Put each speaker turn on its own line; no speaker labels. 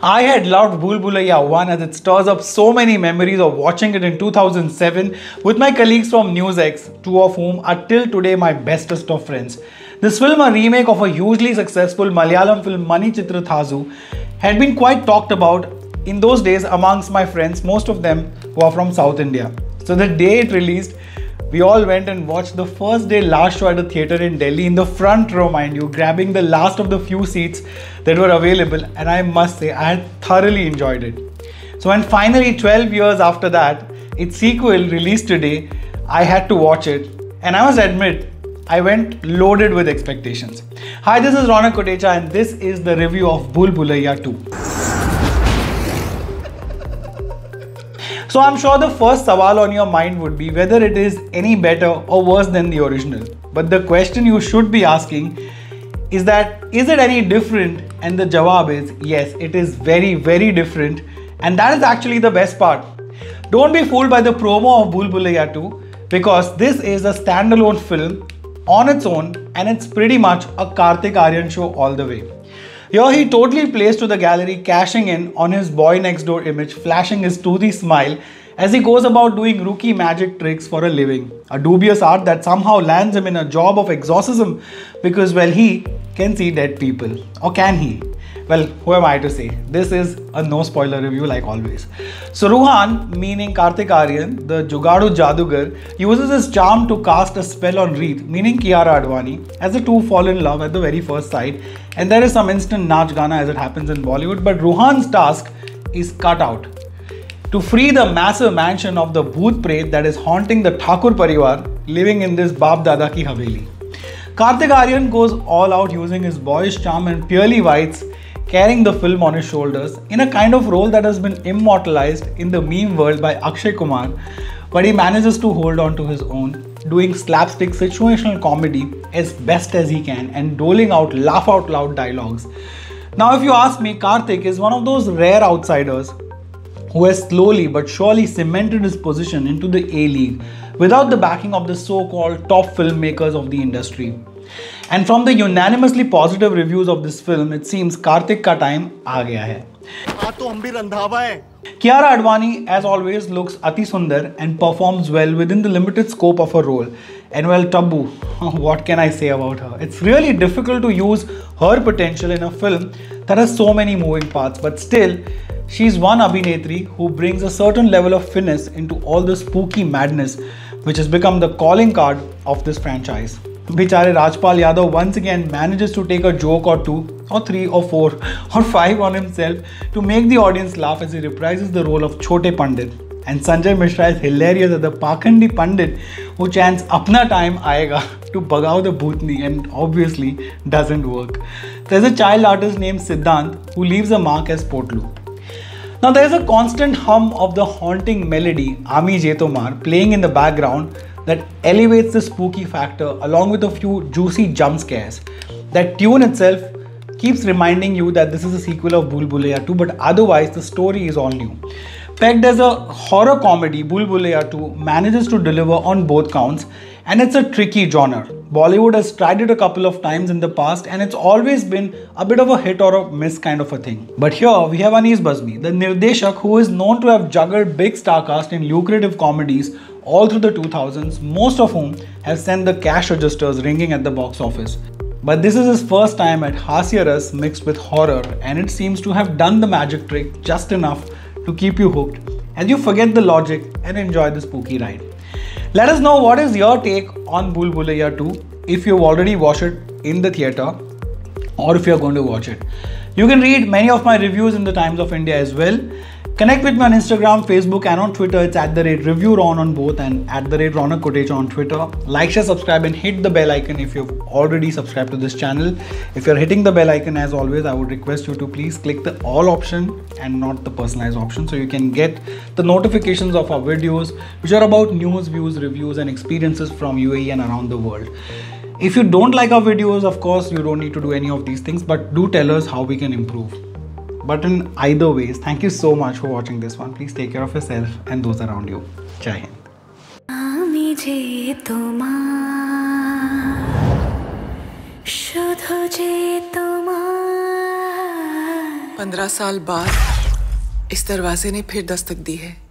I had loved Bhool Bhulaiyaa 1 as it stirs up so many memories of watching it in 2007 with my colleagues from NewsX, two of whom are till today my bestest of friends. This film, a remake of a hugely successful Malayalam film Manichitrathazhu, had been quite talked about in those days amongst my friends, most of them who are from South India. So the day it released, we all went and watched the first day last show at a theatre in Delhi in the front row, mind you, grabbing the last of the few seats that were available. And I must say, I had thoroughly enjoyed it. So when finally 12 years after that, its sequel released today, I had to watch it. And I must admit, I went loaded with expectations. Hi, this is Ronak Kotecha and this is the review of Bhool Bhulaiyaa 2. So I'm sure the first sawal on your mind would be whether it is any better or worse than the original. But the question you should be asking is that is it any different? And the jawab is yes, it is very very different and that is actually the best part. Don't be fooled by the promo of Bhool Bhulaiyaa 2 because this is a standalone film on its own and it's pretty much a Kartik Aaryan show all the way. Here he totally plays to the gallery, cashing in on his boy next door image, flashing his toothy smile as he goes about doing rookie magic tricks for a living. A dubious art that somehow lands him in a job of exorcism because, well, he can see dead people. Or can he? Well, who am I to say? This is a no spoiler review like always. So Ruhan, meaning Kartik Aaryan, the Jugadu Jadugar, uses his charm to cast a spell on Reet, meaning Kiara Advani, as the two fall in love at the very first sight. And there is some instant Gana as it happens in Bollywood, but Ruhan's task is cut out. To free the massive mansion of the Bhoot Pret that is haunting the Thakur Parivar living in this Bab Dada ki Haveli. Kartik Aaryan goes all out using his boyish charm and purely whites carrying the film on his shoulders in a kind of role that has been immortalized in the meme world by Akshay Kumar, but he manages to hold on to his own, doing slapstick situational comedy as best as he can and doling out laugh out loud dialogues. Now, if you ask me, Kartik is one of those rare outsiders who has slowly but surely cemented his position into the A League without the backing of the so called top filmmakers of the industry. And from the unanimously positive reviews of this film, it seems Kartik ka time aa gaya hai. Kiara Advani, as always, looks ati sundar and performs well within the limited scope of her role. And well, Tabu, what can I say about her? It's really difficult to use her potential in a film that has so many moving parts, but still, she's one Abhinetri who brings a certain level of finesse into all the spooky madness which has become the calling card of this franchise. Bichare Rajpal Yadav once again manages to take a joke or two, or three, or four, or five on himself to make the audience laugh as he reprises the role of Chote Pandit. And Sanjay Mishra is hilarious as the Pakhandi Pandit who chants Apna time aayega to bagao the bhutni and obviously doesn't work. There's a child artist named Siddhant who leaves a mark as Potlu. Now there is a constant hum of the haunting melody Ami Je Tomar playing in the background that elevates the spooky factor along with a few juicy jump scares. That tune itself keeps reminding you that this is a sequel of Bhool 2, but otherwise the story is all new. Pegged as a horror comedy, Bhool 2 manages to deliver on both counts and it's a tricky genre. Bollywood has tried it a couple of times in the past and it's always been a bit of a hit or a miss kind of a thing. But here we have Anees Bazmee, the Nirdeshak who is known to have juggled big star cast in lucrative comedies all through the 2000s, most of whom have sent the cash registers ringing at the box office. But this is his first time at Hasyaras mixed with horror, and it seems to have done the magic trick just enough to keep you hooked as you forget the logic and enjoy the spooky ride. Let us know what is your take on Bhool Bhulaiyaa 2 if you've already watched it in the theatre or if you're going to watch it. You can read many of my reviews in the Times of India as well. Connect with me on Instagram, Facebook, and on Twitter. It's at the rate ReviewRon on both and at the rate Ronak Kotecha on Twitter. Like, share, subscribe, and hit the bell icon if you've already subscribed to this channel. If you're hitting the bell icon, as always, I would request you to please click the all option and not the personalized option so you can get the notifications of our videos, which are about news, views, reviews, and experiences from UAE and around the world. If you don't like our videos, of course, you don't need to do any of these things, but do tell us how we can improve. But in I two ways thank you so much for watching this one please take care of self
and those around you चाहे जे
पंद्रह साल बाद इस दरवाजे ने फिर दस्तक दी है।